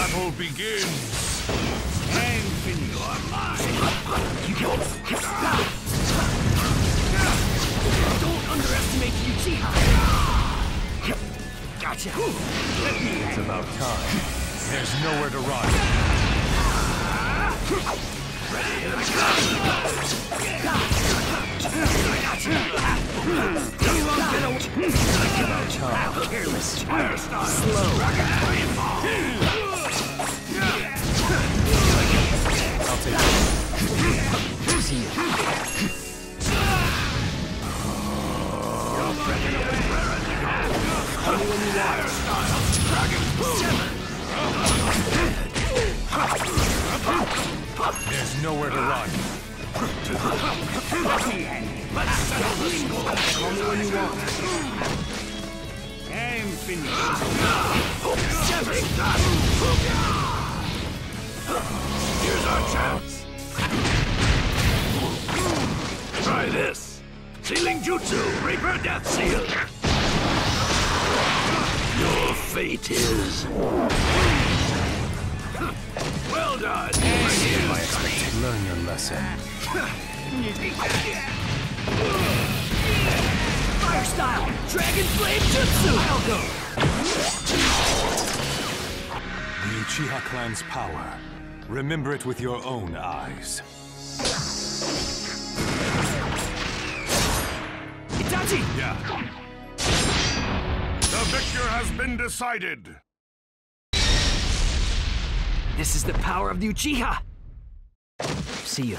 battle begins. And finish. Don't underestimate Uchiha! Gotcha! It's about time. There's nowhere to run. About time. Careless! I'll There's nowhere to run. Call me when you want. And finish. Here's our chance. Try this. Sealing Jutsu, Reaper Death Seal. Your fate is... Well done. Learn your lesson. Fire style! Dragon Flame Jutsu! I'll go! The Uchiha clan's power. Remember it with your own eyes. Itachi! Yeah. Victor has been decided. This is the power of the Uchiha! See ya.